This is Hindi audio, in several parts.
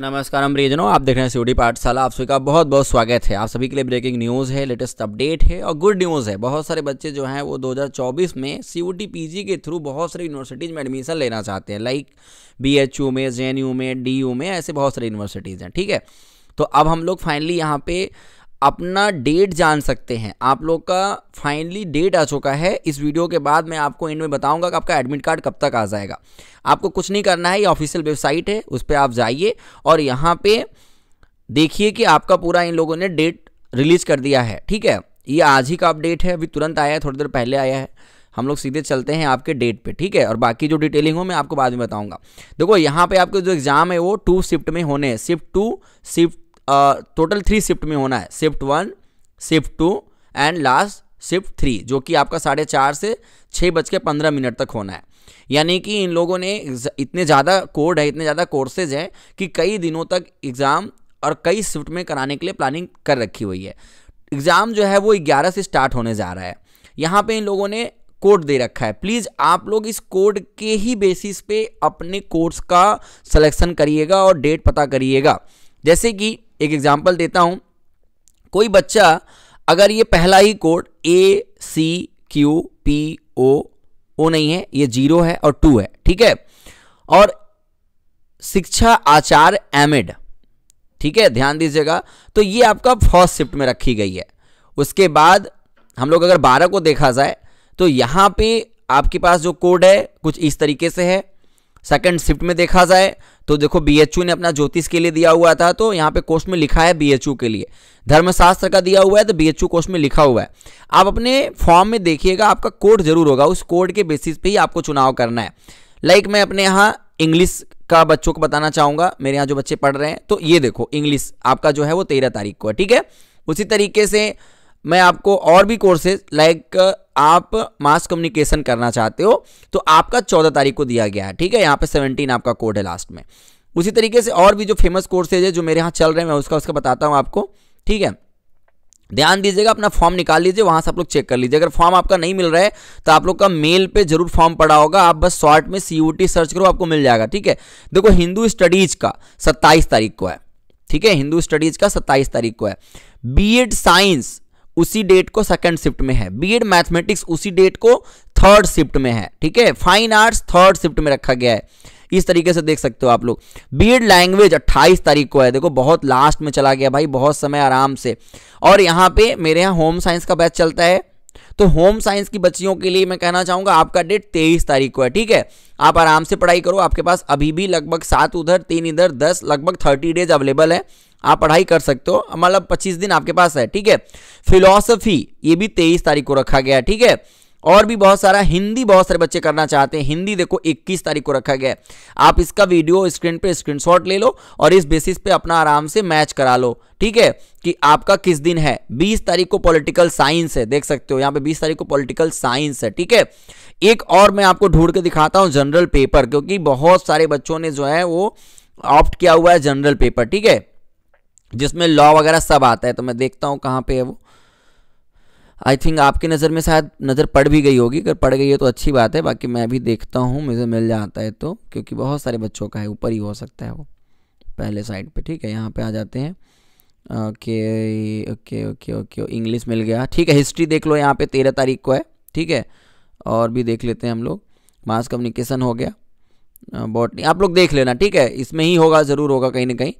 नमस्कार हम रिजनो आप देख रहे हैं सीडी पाठशाला। आप सभी का बहुत बहुत स्वागत है। आप सभी के लिए ब्रेकिंग न्यूज़ है लेटेस्ट अपडेट है और गुड न्यूज़ है। बहुत सारे बच्चे जो हैं, वो 2024 में सी पीजी के थ्रू बहुत सारी यूनिवर्सिटीज़ में एडमिशन लेना चाहते हैं। लाइक बी में JNU में DU में, ऐसे बहुत सारी यूनिवर्सिटीज़ हैं, ठीक है? तो अब हम लोग फाइनली यहाँ पे अपना डेट जान सकते हैं। आप लोग का फाइनली डेट आ चुका है। इस वीडियो के बाद मैं आपको इनमें बताऊँगा कि आपका एडमिट कार्ड कब तक आ जाएगा। आपको कुछ नहीं करना है, ये ऑफिशियल वेबसाइट है, उस पर आप जाइए और यहाँ पे देखिए कि आपका पूरा इन लोगों ने डेट रिलीज़ कर दिया है। ठीक है? ये आज ही का अपडेट है, अभी तुरंत आया है, थोड़ी देर पहले आया है। हम लोग सीधे चलते हैं आपके डेट पे, ठीक है? और बाकी जो डिटेलिंग हो, मैं आपको बाद में बताऊँगा। देखो, यहाँ पे आपके जो एग्ज़ाम है, वो टू शिफ्ट में होने हैं। Shift two shift total three shift में होना है। Shift one shift two and last shift three जो कि आपका साढ़े चार से छः बज के पंद्रह मिनट तक होना है। यानी कि इन लोगों ने इतने ज़्यादा कोड है, इतने ज़्यादा कोर्सेज हैं कि कई दिनों तक एग्ज़ाम और कई शिफ्ट में कराने के लिए प्लानिंग कर रखी हुई है। एग्ज़ाम जो है वो ग्यारह से स्टार्ट होने जा रहा है। यहाँ पे इन लोगों ने कोड दे रखा है। प्लीज़ आप लोग इस कोड के ही बेसिस पे अपने कोर्स का सिलेक्शन करिएगा और डेट पता करिएगा। जैसे कि एक एग्ज़ाम्पल देता हूँ। कोई बच्चा अगर ये पहला ही code A C Q P O O नहीं है, ये ज़ीरो है और टू है, ठीक है? और शिक्षा आचार एमिड ठीक है? ध्यान दीजिएगा। तो ये आपका फ़र्स्ट शिफ्ट में रखी गई है। उसके बाद हम लोग अगर बारह को देखा जाए तो यहाँ पे आपके पास जो कोड है, कुछ इस तरीके से है। सेकंड शिफ्ट में देखा जाए तो देखो बीएचयू ने अपना ज्योतिष के लिए दिया हुआ था तो यहाँ पे कोर्स में लिखा है बीएचयू के लिए। धर्मशास्त्र का दिया हुआ है तो बी बीएचयू कोर्स में लिखा हुआ है। आप अपने फॉर्म में देखिएगा, आपका कोड ज़रूर होगा, उस कोड के बेसिस पे ही आपको चुनाव करना है। लाइक मैं अपने यहाँ इंग्लिश का बच्चों को बताना चाहूँगा, मेरे यहाँ जो बच्चे पढ़ रहे हैं तो ये देखो इंग्लिश आपका जो है वो तेरह तारीख को है, ठीक है? उसी तरीके से मैं आपको और भी कोर्सेज लाइक आप मास कम्युनिकेशन करना चाहते हो तो आपका चौदह तारीख को दिया गया है, ठीक है? यहाँ पे सेवनटीन आपका कोड है लास्ट में। उसी तरीके से और भी जो फ़ेमस कोर्सेज है, जो मेरे यहाँ चल रहे हैं, मैं उसका उसका बताता हूँ आपको, ठीक है? ध्यान दीजिएगा, अपना फॉर्म निकाल लीजिए, वहाँ से आप लोग चेक कर लीजिए। अगर फॉर्म आपका नहीं मिल रहा है तो आप लोग का मेल पे ज़रूर फॉर्म पड़ा होगा, आप बस शॉर्ट में सीयूटी सर्च करो, आपको मिल जाएगा, ठीक है? देखो हिंदू स्टडीज़ का सत्ताईस तारीख को है, ठीक है? हिंदू स्टडीज़ का सत्ताईस तारीख को है। बी साइंस उसी डेट को सेकंड शिफ्ट में है। बीएड मैथमेटिक्स उसी डेट को थर्ड शिफ्ट में है, ठीक है? फाइन आर्ट्स थर्ड शिफ्ट में रखा गया है। इस तरीके से देख सकते हो आप लोग। बीएड लैंग्वेज 28 तारीख को है। देखो, बहुत लास्ट में चला गया भाई, बहुत समय आराम से। और यहाँ पे मेरे यहाँ होम साइंस का बैच चलता है। तो होम साइंस की बच्चियों के लिए मैं कहना चाहूँगा, आपका डेट तेईस तारीख को है, ठीक है? आप आराम से पढ़ाई करो। आपके पास अभी भी लगभग सात उधर, तीन इधर, दस, लगभग थर्टी डेज़ अवेलेबल है। आप पढ़ाई कर सकते हो मतलब पच्चीस दिन आपके पास है, ठीक है? फिलोसफी ये भी तेईस तारीख को रखा गया है, ठीक है? और भी बहुत सारा, हिंदी बहुत सारे बच्चे करना चाहते हैं, हिंदी देखो 21 तारीख को रखा गया है। आप इसका वीडियो स्क्रीन पे स्क्रीनशॉट ले लो और इस बेसिस पे अपना आराम से मैच करा लो, ठीक है? कि आपका किस दिन है? 20 तारीख को पॉलिटिकल साइंस है, देख सकते हो, यहाँ पे 20 तारीख को पॉलिटिकल साइंस है, ठीक है? एक और मैं आपको ढूंढ के दिखाता हूँ जनरल पेपर क्योंकि बहुत सारे बच्चों ने जो है वो ऑप्ट किया हुआ है जनरल पेपर ठीक है? जिसमें लॉ वगैरह सब आता है तो मैं देखता हूँ कहाँ पे है वो। आई थिंक आपकी नज़र में शायद नज़र पड़ भी गई होगी, अगर पड़ गई है तो अच्छी बात है, बाकी मैं भी देखता हूँ, मुझे मिल जाता है तो क्योंकि बहुत सारे बच्चों का है, ऊपर ही हो सकता है वो, पहले साइड पे, ठीक है, यहाँ पे आ जाते हैं। Okay okay okay okay English मिल गया, ठीक है हिस्ट्री देख लो, यहाँ पे तेरह तारीख को है, ठीक है, और भी देख लेते हैं हम लोग मास कम्युनिकेशन हो गया बॉटनी आप लोग देख लेना, ठीक है, इसमें ही होगा, ज़रूर होगा कहीं ना कहीं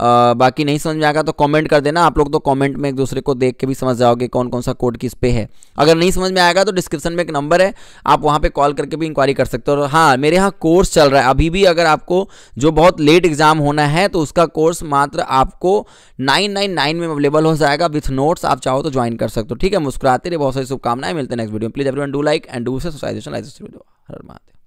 बाकी नहीं समझ में आएगा तो कमेंट कर देना। आप लोग तो कमेंट में एक दूसरे को देख के भी समझ जाओगे कौन कौन सा कोड किस पे है। अगर नहीं समझ में आएगा तो डिस्क्रिप्शन में एक नंबर है। आप वहाँ पे कॉल करके भी इंक्वायरी कर सकते हो। और हाँ मेरे यहाँ कोर्स चल रहा है। अभी भी अगर आपको जो बहुत लेट एग्ज़ाम होना है तो उसका कोर्स मात्र आपको नाइन नाइन नाइन में अवेलेबल हो जाएगा। विथ नोट्स आप चाहो तो ज्वाइन कर सकते हो। ठीक है, मुस्कुराते रहे बहुत सारी शुभकामनाएँ। मिलते हैं next video please every do like and do से सोसाइजेशन हर माते